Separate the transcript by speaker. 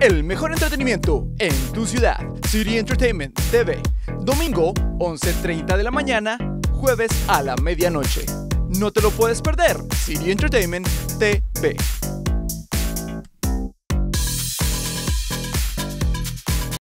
Speaker 1: El mejor entretenimiento en tu ciudad. City Entertainment TV. Domingo, 11.30 de la mañana. Jueves a la medianoche. No te lo puedes perder. City Entertainment TV.